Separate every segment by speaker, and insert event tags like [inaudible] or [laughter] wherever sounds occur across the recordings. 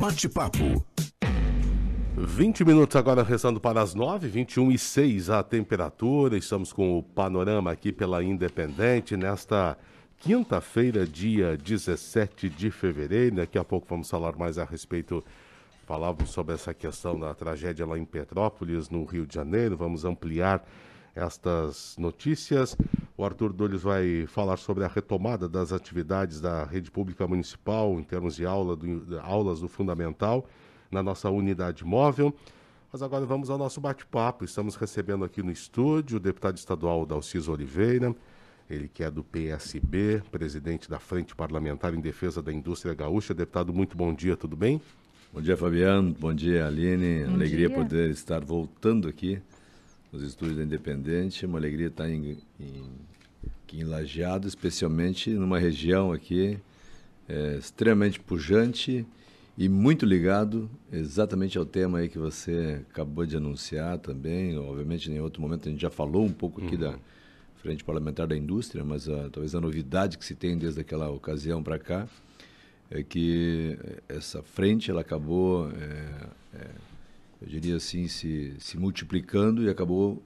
Speaker 1: Bate-papo.
Speaker 2: 20 minutos agora rezando para as 9, 21 e 6 a temperatura. Estamos com o panorama aqui pela Independente nesta quinta-feira, dia 17 de fevereiro. Daqui a pouco vamos falar mais a respeito. Falávamos sobre essa questão da tragédia lá em Petrópolis, no Rio de Janeiro. Vamos ampliar estas notícias. O Arthur Dulles vai falar sobre a retomada das atividades da rede pública municipal em termos de aula do, aulas do fundamental na nossa unidade móvel. Mas agora vamos ao nosso bate-papo. Estamos recebendo aqui no estúdio o deputado estadual Dalciso Oliveira, ele que é do PSB, presidente da Frente Parlamentar em Defesa da Indústria Gaúcha. Deputado, muito bom dia, tudo bem?
Speaker 3: Bom dia, Fabiano. Bom dia, Aline. Bom Alegria dia. poder estar voltando aqui nos estúdios da Independente. Uma alegria estar em, em, aqui em Lajeado, especialmente numa região aqui é, extremamente pujante e muito ligado exatamente ao tema aí que você acabou de anunciar também. Obviamente, em outro momento a gente já falou um pouco aqui uhum. da Frente Parlamentar da Indústria, mas a, talvez a novidade que se tem desde aquela ocasião para cá é que essa frente ela acabou é, é, eu diria assim, se, se multiplicando e acabou,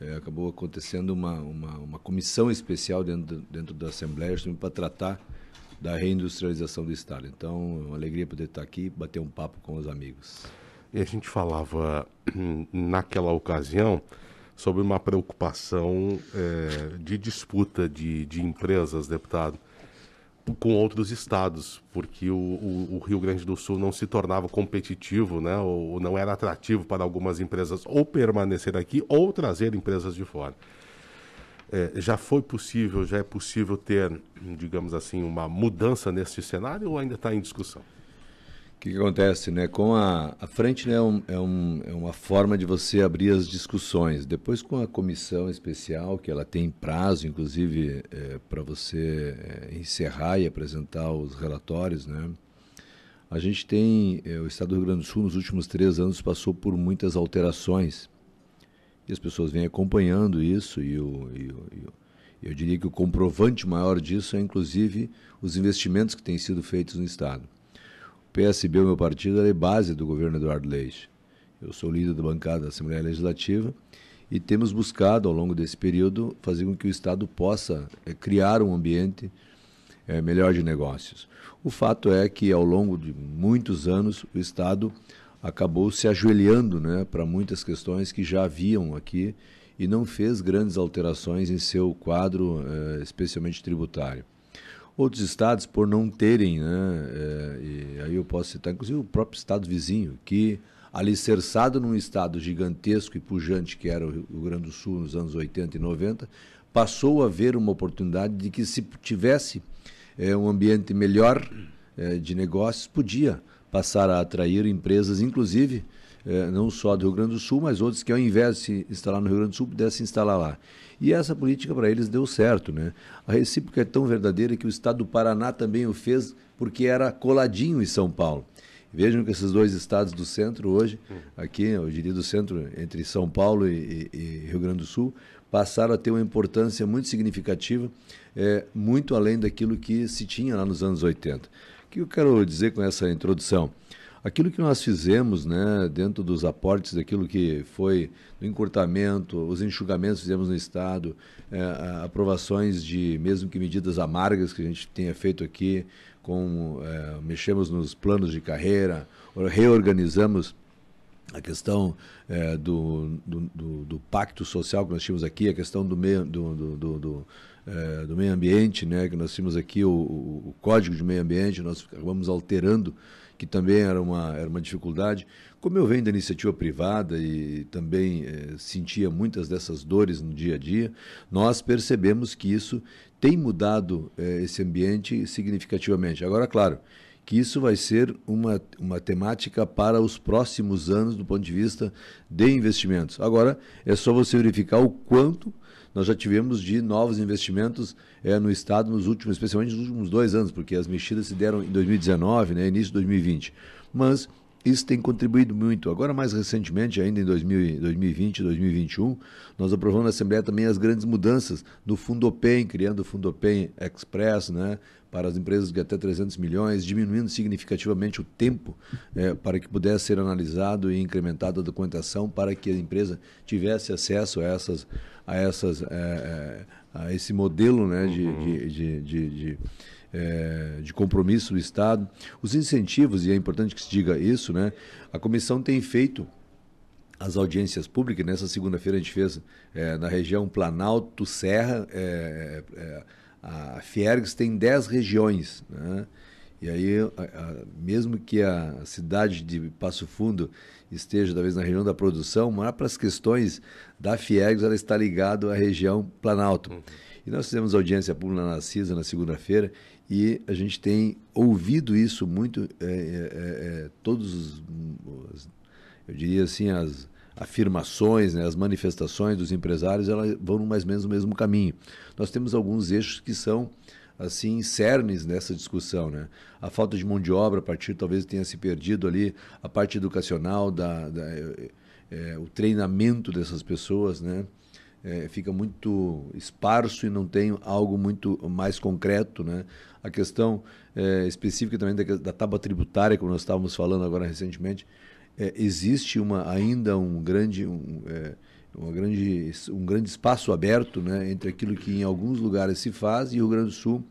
Speaker 3: é, acabou acontecendo uma, uma, uma, comissão especial dentro, dentro da Assembleia para tratar da reindustrialização do Estado. Então, é uma alegria poder estar aqui e bater um papo com os amigos.
Speaker 2: E a gente falava [clears throat] naquela ocasião sobre uma preocupação é, de disputa de, de empresas, deputado com outros estados, porque o, o, o, Rio Grande do Sul não se tornava competitivo, né, ou não era atrativo para algumas empresas ou permanecer aqui ou trazer empresas de fora. É, já foi possível, já é possível ter, digamos assim, uma mudança nesse cenário ou ainda está em discussão?
Speaker 3: O que, que, acontece, né? Com a, a frente né, é, um, é, um, é, uma forma de você abrir as discussões. Depois com a comissão especial, que ela tem prazo, inclusive, é, para você é, encerrar e apresentar os relatórios, né? A gente tem, é, o Estado do Rio Grande do Sul, nos últimos três anos, passou por muitas alterações. E as pessoas vêm acompanhando isso e, o, e, o, e o, eu diria que o comprovante maior disso é, inclusive, os investimentos que têm sido feitos no Estado. PSB, o meu partido, é base do governo Eduardo Leite. Eu sou líder da bancada da Assembleia Legislativa e temos buscado, ao longo desse período, fazer com que o Estado possa é, criar um ambiente é, melhor de negócios. O fato é que, ao longo de muitos anos, o Estado acabou se ajoelhando né, para muitas questões que já haviam aqui e não fez grandes alterações em seu quadro, é, especialmente tributário. Outros estados, por não terem, né, é, e aí eu posso citar inclusive o próprio estado vizinho, que alicerçado num estado gigantesco e pujante que era o Rio Grande do Sul nos anos 80 e 90, passou a haver uma oportunidade de que se tivesse é, um ambiente melhor é, de negócios, podia passar a atrair empresas, inclusive é, não só do Rio Grande do Sul, mas outros que ao invés de se instalar no Rio Grande do Sul, pudessem instalar lá. E essa política para eles deu certo. Né? A recíproca é tão verdadeira que o estado do Paraná também o fez porque era coladinho em São Paulo. Vejam que esses dois estados do centro hoje, aqui, eu diria do centro, entre São Paulo e, e, e Rio Grande do Sul, passaram a ter uma importância muito significativa, é, muito além daquilo que se tinha lá nos anos 80. O que eu quero dizer com essa introdução? Aquilo que nós fizemos, né, dentro dos aportes daquilo que foi o encurtamento, os enxugamentos que fizemos no Estado, é, aprovações de, mesmo que medidas amargas que a gente tenha feito aqui, com, é, mexemos nos planos de carreira, reorganizamos a questão é, do, do, do, do, pacto social que nós tínhamos aqui, a questão do meio, do, do, do, é, do meio ambiente, né, que nós tínhamos aqui o, o, o, código de meio ambiente, nós acabamos alterando que também era uma, era uma dificuldade. Como eu venho da iniciativa privada e também eh, sentia muitas dessas dores no dia a dia, nós percebemos que isso tem mudado eh, esse ambiente significativamente. Agora, claro, que isso vai ser uma, uma temática para os próximos anos do ponto de vista de investimentos. Agora, é só você verificar o quanto nós já tivemos de novos investimentos é, no Estado nos últimos, especialmente nos últimos dois anos, porque as mexidas se deram em 2019, né, início de 2020. Mas isso tem contribuído muito. Agora, mais recentemente, ainda em 2000, 2020, 2021, nós aprovamos na Assembleia também as grandes mudanças do Fundopem, criando o Fundopem Express, né, para as empresas de até 300 milhões, diminuindo significativamente o tempo é, para que pudesse ser analisado e incrementada a documentação para que a empresa tivesse acesso a essas, a essas, é, é a esse modelo, né, de, uhum. de, de, de é, de compromisso do Estado. Os incentivos, e é importante que se diga isso, né? a comissão tem feito as audiências públicas. Nessa segunda-feira a gente fez é, na região Planalto, Serra. É, é, a Fiergs tem 10 regiões. Né? E aí, a, a, mesmo que a cidade de Passo Fundo esteja talvez na região da produção, mas para as questões da Fiergs, ela está ligada à região Planalto. Uhum. E nós fizemos audiência pública na CISA na segunda-feira e a gente tem ouvido isso muito, é, é, é, é todos os, eu diria assim, as afirmações, né, as manifestações dos empresários, elas vão mais ou menos no mesmo caminho. Nós temos alguns eixos que são assim cernes nessa discussão, né? A falta de mão de obra, a partir talvez tenha se perdido ali a parte educacional, da, da é, é o treinamento dessas pessoas, né? É, fica muito esparso e não tem algo muito mais concreto. Né? A questão é, específica também da, da tábua tributária, como nós estávamos falando agora recentemente, é, existe uma, ainda um grande, um, é, uma grande, um grande espaço aberto né, entre aquilo que em alguns lugares se faz e o Rio Grande do Sul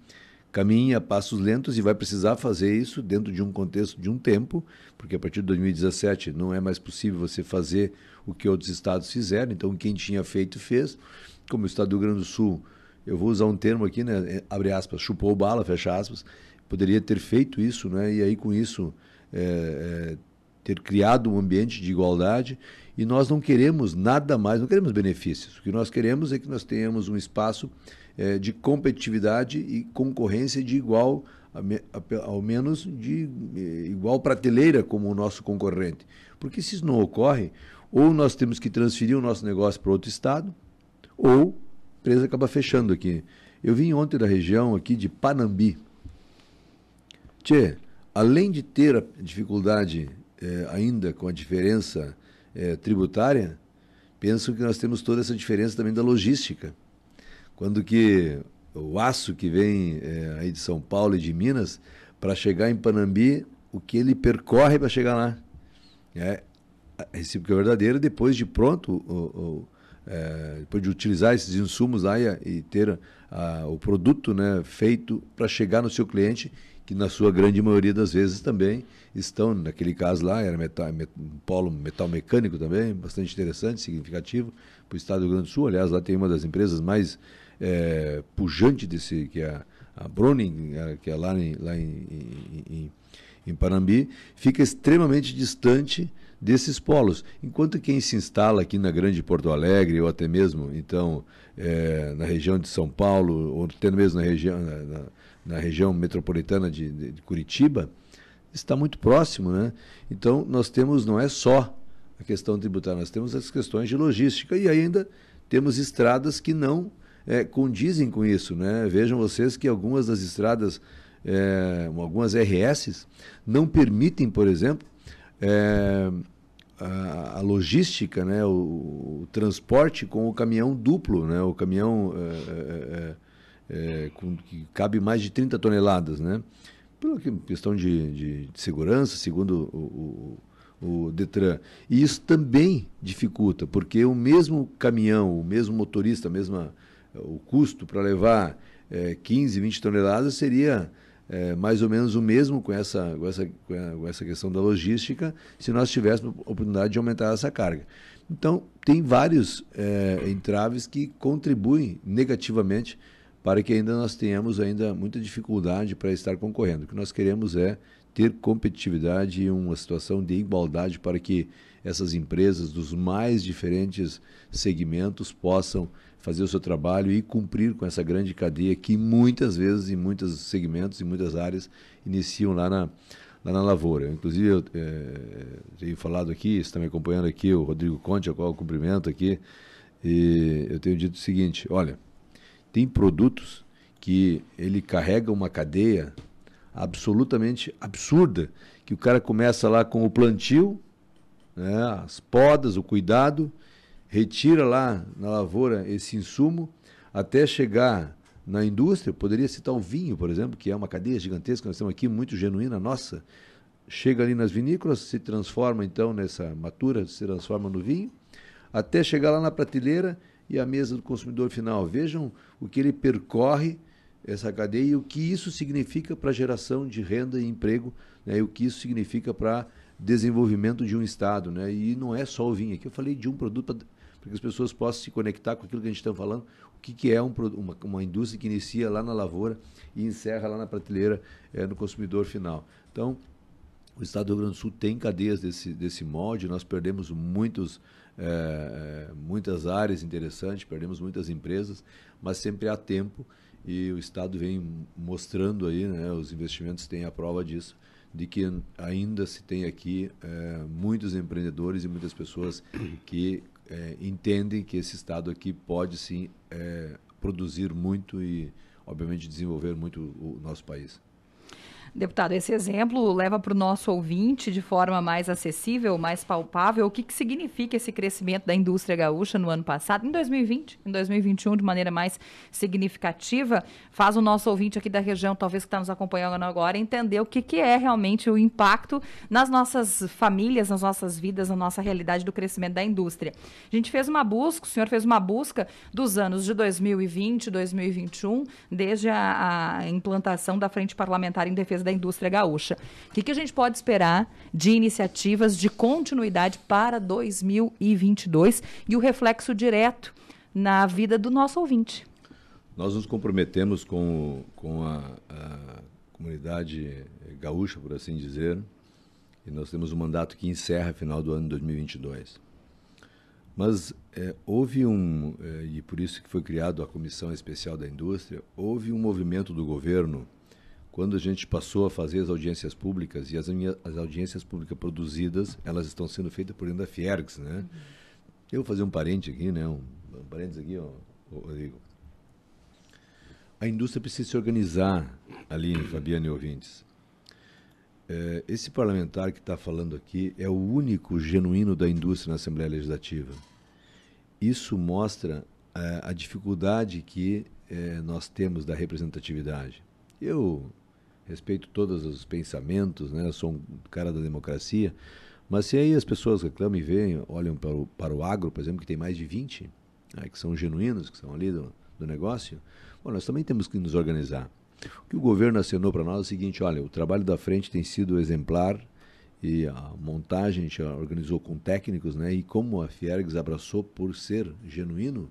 Speaker 3: caminha a passos lentos e vai precisar fazer isso dentro de um contexto de um tempo, porque a partir de 2017 não é mais possível você fazer o que outros estados fizeram, então quem tinha feito fez. Como o estado do Rio Grande do Sul, eu vou usar um termo aqui, né, é, abre aspas, chupou bala, fecha aspas, poderia ter feito isso, né, e aí com isso é, é, ter criado um ambiente de igualdade e nós não queremos nada mais, não queremos benefícios. O que nós queremos é que nós tenhamos um espaço é, de competitividade e concorrência de igual, ao menos de é, igual prateleira como o nosso concorrente. Porque se isso não ocorre, ou nós temos que transferir o nosso negócio para outro estado, ou a empresa acaba fechando aqui. Eu vim ontem da região aqui de Panambi. Tchê, além de ter a dificuldade é, ainda com a diferença é, tributária, penso que nós temos toda essa diferença também da logística. Quando que o aço que vem é, aí de São Paulo e de Minas, para chegar em Panambi, o que ele percorre para chegar lá. É, recíproca é verdadeira, depois de pronto, o, o, é, depois de utilizar esses insumos lá e, e ter a, o produto né, feito para chegar no seu cliente, que na sua grande maioria das vezes também estão, naquele caso lá, era metal, met, um polo metal mecânico também, bastante interessante, significativo para o estado do Rio Grande do Sul. Aliás, lá tem uma das empresas mais é, pujante desse, que é a, a é, que é lá em, lá em, em, em Panambi, fica extremamente distante desses polos. Enquanto quem se instala aqui na Grande Porto Alegre, ou até mesmo então é, na região de São Paulo, ou até mesmo na região, na, na região metropolitana de, de, Curitiba, está muito próximo. Né? Então nós temos, não é só a questão tributária, nós temos as questões de logística e ainda temos estradas que não é, condizem com isso. Né? Vejam vocês que algumas das estradas, é, algumas RS, não permitem, por exemplo, é, a, a, logística, né? O, o, transporte com o caminhão duplo, né? o caminhão é, é, é, com, que cabe mais de 30 toneladas. Né? Pela questão de, de, de segurança, segundo o, o, o Detran. E isso também dificulta, porque o mesmo caminhão, o mesmo motorista, a mesma o custo para levar é, 15, 20 toneladas seria é, mais ou menos o mesmo com essa, com, essa, com essa questão da logística, se nós tivéssemos a oportunidade de aumentar essa carga. Então, tem vários é, entraves que contribuem negativamente para que ainda nós tenhamos ainda muita dificuldade para estar concorrendo. O que nós queremos é ter competitividade e uma situação de igualdade para que essas empresas dos mais diferentes segmentos possam fazer o seu trabalho e cumprir com essa grande cadeia que muitas vezes, em muitos segmentos, em muitas áreas, iniciam lá na, lá na lavoura. Inclusive, eu é, tenho falado aqui, está me acompanhando aqui, o Rodrigo Conte, a qual eu cumprimento aqui, e eu tenho dito o seguinte, olha, tem produtos que ele carrega uma cadeia absolutamente absurda, que o cara começa lá com o plantio, né, as podas, o cuidado, retira lá na lavoura esse insumo, até chegar na indústria, poderia citar o vinho, por exemplo, que é uma cadeia gigantesca, nós temos aqui muito genuína nossa, chega ali nas vinícolas, se transforma então nessa matura, se transforma no vinho, até chegar lá na prateleira e a mesa do consumidor final. Vejam o que ele percorre essa cadeia e o que isso significa para a geração de renda e emprego, né, e o que isso significa para desenvolvimento de um Estado. Né? E não é só o vinho. Aqui eu falei de um produto para que as pessoas possam se conectar com aquilo que a gente está falando, o que, que é um, uma, uma indústria que inicia lá na lavoura e encerra lá na prateleira é, no consumidor final. Então, o Estado do Rio Grande do Sul tem cadeias desse, desse molde, nós perdemos muitos, é, muitas áreas interessantes, perdemos muitas empresas, mas sempre há tempo e o Estado vem mostrando aí, né, os investimentos têm a prova disso, de que ainda se tem aqui é, muitos empreendedores e muitas pessoas que é, entendem que esse Estado aqui pode sim é, produzir muito e, obviamente, desenvolver muito o nosso país.
Speaker 1: Deputado, esse exemplo leva para o nosso ouvinte de forma mais acessível, mais palpável, o que, que significa esse crescimento da indústria gaúcha no ano passado, em 2020, em 2021, de maneira mais significativa, faz o nosso ouvinte aqui da região, talvez que está nos acompanhando agora, entender o que, que é realmente o impacto nas nossas famílias, nas nossas vidas, na nossa realidade do crescimento da indústria. A gente fez uma busca, o senhor fez uma busca dos anos de 2020, 2021, desde a, a implantação da Frente Parlamentar em Defesa da indústria gaúcha. O que, que a gente pode esperar de iniciativas de continuidade para 2022 e o reflexo direto na vida do nosso ouvinte?
Speaker 3: Nós nos comprometemos com, com a, a comunidade gaúcha, por assim dizer, e nós temos um mandato que encerra final do ano 2022. Mas é, houve um, é, e por isso que foi criado a Comissão Especial da Indústria, houve um movimento do governo quando a gente passou a fazer as audiências públicas, e as, as audiências públicas produzidas, elas estão sendo feitas por dentro da Fiergs, né? Uhum. Eu vou fazer um parente aqui, né? Um, um parênteses aqui, ó, Rodrigo. A indústria precisa se organizar ali, Fabiano e ouvintes. É, esse parlamentar que está falando aqui é o único genuíno da indústria na Assembleia Legislativa. Isso mostra é, a dificuldade que é, nós temos da representatividade. Eu respeito todos os pensamentos, né? Eu sou um cara da democracia. Mas se aí as pessoas reclamam e veem, olham para o, para o agro, por exemplo, que tem mais de 20, né, que são genuínos, que são ali do, do negócio, bom, nós também temos que nos organizar. O que o governo assinou para nós é o seguinte: olha, o trabalho da frente tem sido exemplar e a montagem a gente organizou com técnicos, né? E como a Fiergs abraçou por ser genuíno,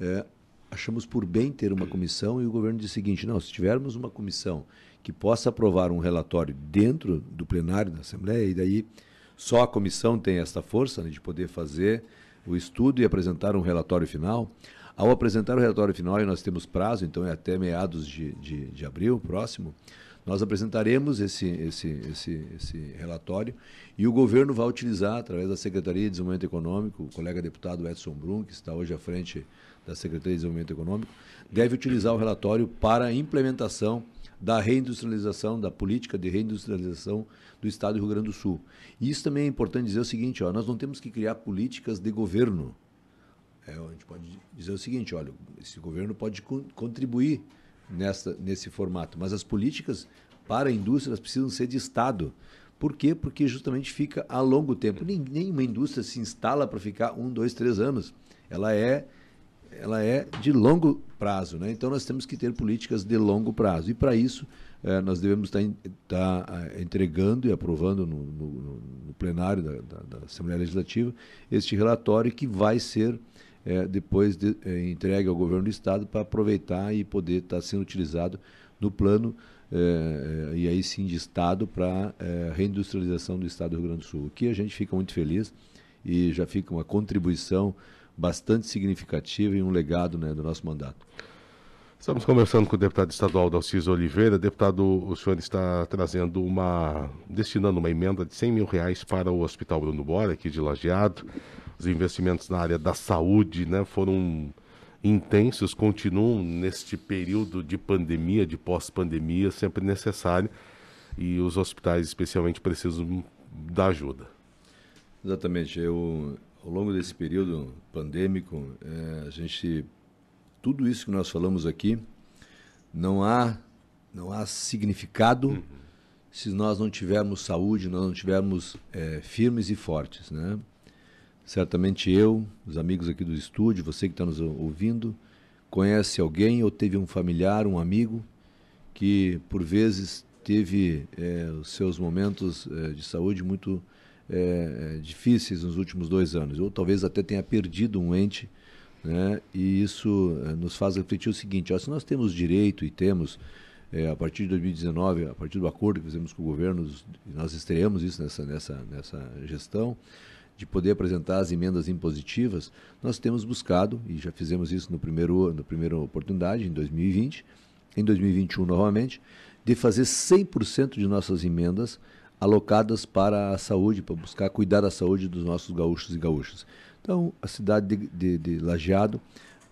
Speaker 3: é, achamos por bem ter uma comissão e o governo disse o seguinte: não, se tivermos uma comissão que possa aprovar um relatório dentro do plenário da Assembleia, e daí só a comissão tem esta força né, de poder fazer o estudo e apresentar um relatório final. Ao apresentar o relatório final, e nós temos prazo, então é até meados de, de, de abril próximo, nós apresentaremos esse, esse, esse, esse relatório e o governo vai utilizar, através da Secretaria de Desenvolvimento Econômico, o colega deputado Edson Brum, que está hoje à frente da Secretaria de Desenvolvimento Econômico, deve utilizar o relatório para a implementação da reindustrialização, da política de reindustrialização do Estado do Rio Grande do Sul. E isso também é importante dizer o seguinte, ó, nós não temos que criar políticas de governo. É, a gente pode dizer o seguinte, olha, esse governo pode contribuir nessa, nesse formato, mas as políticas para a indústria precisam ser de Estado. Por quê? Porque justamente fica a longo tempo. Nenhuma indústria se instala para ficar um, dois, três anos. Ela é ela é de longo prazo, né? Então nós temos que ter políticas de longo prazo e para isso eh, nós devemos estar, estar eh, entregando e aprovando no, no, no plenário da, da, da, Assembleia Legislativa este relatório que vai ser eh, depois de, entregue ao governo do estado para aproveitar e poder estar sendo utilizado no plano e aí sim de estado para reindustrialização do estado do Rio Grande do Sul. O que a gente fica muito feliz e já fica uma contribuição bastante significativa e um legado né, do nosso mandato.
Speaker 2: Estamos conversando com o deputado estadual Dalciso Oliveira. Deputado, o senhor está trazendo uma. destinando uma emenda de 100 mil reais para o Hospital Bruno Bora, aqui de Lajeado. Os investimentos na área da saúde né, foram intensos continuam neste período de pandemia, de pós-pandemia, sempre necessário e os hospitais especialmente precisam da ajuda.
Speaker 3: Exatamente. Eu, ao longo desse período pandêmico, é, a gente tudo isso que nós falamos aqui não há não há significado uhum. se nós não tivermos saúde, nós não tivermos é, firmes e fortes, né? Certamente eu, os amigos aqui do estúdio, você que está nos ouvindo, conhece alguém ou teve um familiar, um amigo que por vezes teve é, os seus momentos é, de saúde muito é, difíceis nos últimos dois anos, ou talvez até tenha perdido um ente, né? E isso é, nos faz refletir o seguinte: ó, se nós temos direito e temos é, a partir de 2019, a partir do acordo que fizemos com o governo, nós estreamos isso nessa, nessa, nessa gestão de poder apresentar as emendas impositivas, nós temos buscado, e já fizemos isso no primeiro, na primeira oportunidade, em 2020, em 2021 novamente, de fazer 100% de nossas emendas alocadas para a saúde, para buscar cuidar da saúde dos nossos gaúchos e gaúchas. Então, a cidade de, de, de Lajeado,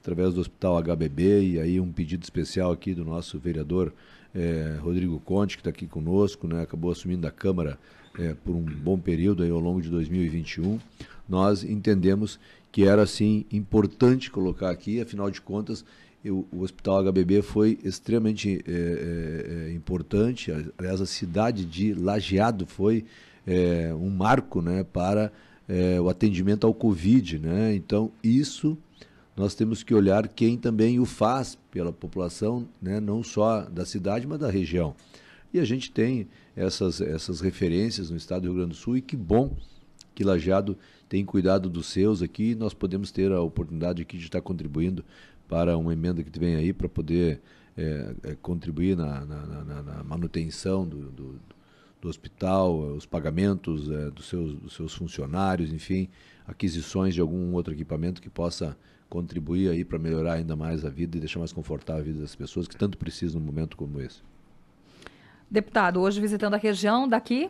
Speaker 3: através do Hospital HBB, e aí um pedido especial aqui do nosso vereador eh, Rodrigo Conte, que está aqui conosco, né, acabou assumindo a Câmara é, por um bom período aí ao longo de 2021, nós entendemos que era assim importante colocar aqui, afinal de contas, eu, o Hospital HBB foi extremamente é, é, importante, aliás, a cidade de Lajeado foi é, um marco né, para o atendimento ao Covid. Né? Então, isso nós temos que olhar quem também o faz pela população, né, não só da cidade, mas da região. E a gente tem essas, essas referências no estado do Rio Grande do Sul e que bom que Lajeado tem cuidado dos seus aqui. Nós podemos ter a oportunidade aqui de estar contribuindo para uma emenda que vem aí para poder é, é, contribuir na, na, na, na manutenção do, do, do, hospital, os pagamentos é, dos, seus, dos seus funcionários, enfim, aquisições de algum outro equipamento que possa contribuir aí para melhorar ainda mais a vida e deixar mais confortável a vida das pessoas que tanto precisam num momento como esse.
Speaker 1: Deputado, hoje visitando a região daqui,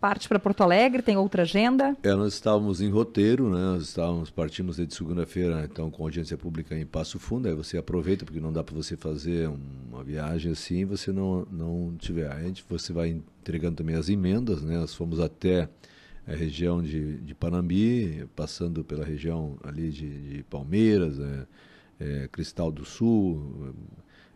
Speaker 1: parte para Porto Alegre, tem outra agenda?
Speaker 3: É, nós estávamos em roteiro, né? Nós estávamos partimos de segunda-feira, então com audiência pública em Passo Fundo, aí você aproveita porque não dá para você fazer uma viagem assim, você não não tiver. Aí você vai entregando também as emendas, né? Nós fomos até a região de, de Panambi, passando pela região ali de, de Palmeiras, é, é, Cristal do Sul,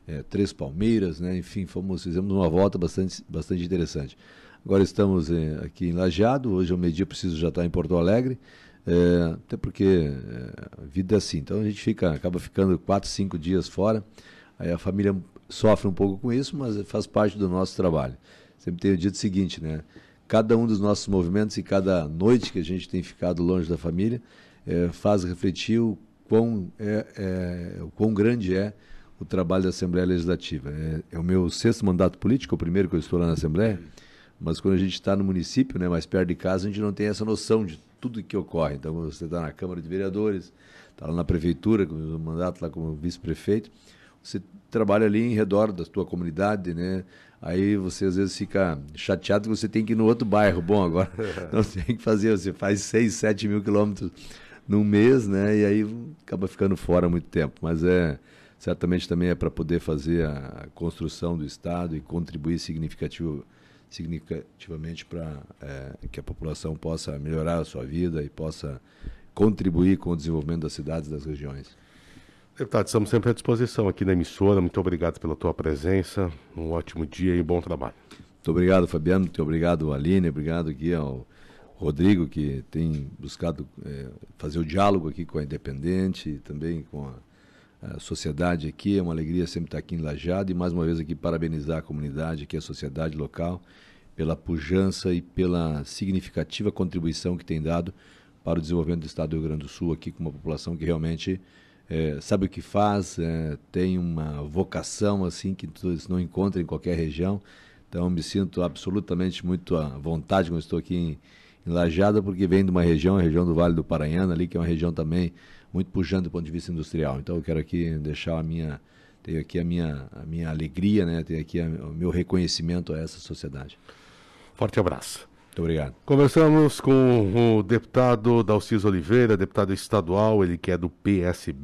Speaker 3: é, Três Palmeiras, né? enfim, fomos, fizemos uma volta bastante, bastante interessante. Agora estamos é, aqui em Lajeado, hoje ao meio-dia preciso já estar em Porto Alegre, é, até porque é, a vida é assim, então a gente fica, acaba ficando quatro, cinco dias fora, aí a família sofre um pouco com isso, mas faz parte do nosso trabalho. Sempre dito o seguinte, né? Cada um dos nossos movimentos e cada noite que a gente tem ficado longe da família é, faz refletir o quão, é, é, o quão grande é o trabalho da Assembleia Legislativa. É, é, o meu sexto mandato político, o primeiro que eu estou lá na Assembleia, mas quando a gente está no município, né, mais perto de casa, a gente não tem essa noção de tudo que ocorre. Então, você está na Câmara de Vereadores, está lá na Prefeitura, com o mandato lá como vice-prefeito, você trabalha ali em redor da tua comunidade, né? Aí você às vezes fica chateado que você tem que ir no outro bairro. Bom, agora [laughs] não tem que fazer, você faz 6, 7 mil quilômetros num mês, né? E aí acaba ficando fora muito tempo. Mas é, certamente também é para poder fazer a construção do Estado e contribuir significativo, significativamente para é, que a população possa melhorar a sua vida e possa contribuir com o desenvolvimento das cidades e das regiões.
Speaker 2: Deputado, estamos sempre à disposição aqui na emissora. Muito obrigado pela tua presença. Um ótimo dia e bom trabalho.
Speaker 3: Muito obrigado, Fabiano. Muito obrigado, Aline. Obrigado aqui ao Rodrigo, que tem buscado é, fazer o diálogo aqui com a Independente e também com a a sociedade aqui. É uma alegria sempre estar aqui em Lajado e mais uma vez aqui parabenizar a comunidade, aqui a sociedade local, pela pujança e pela significativa contribuição que tem dado para o desenvolvimento do Estado do Rio Grande do Sul, aqui com uma população que realmente é, sabe o que faz, é, tem uma vocação assim que não encontram em qualquer região. Então me sinto absolutamente muito à vontade quando estou aqui em, em Lajada, porque vem de uma região, a região do Vale do Paranhana, ali que é uma região também muito pujante do ponto de vista industrial. Então eu quero aqui deixar a minha tenho aqui a minha a minha alegria, né? Tenho aqui a, o meu reconhecimento a essa sociedade.
Speaker 2: Forte abraço.
Speaker 3: Muito obrigado.
Speaker 2: Conversamos com o deputado Dalciso Oliveira, deputado estadual, ele que é do PSB.